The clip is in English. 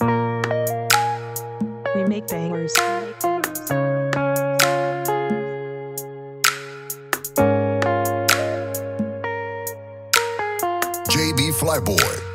We make bangers. JB Flyboy.